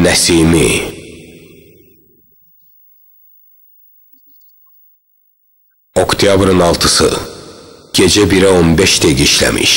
Nəsimi Oktyabrın 6-sı Gecə 1-ə 15 dəqiq işləmiş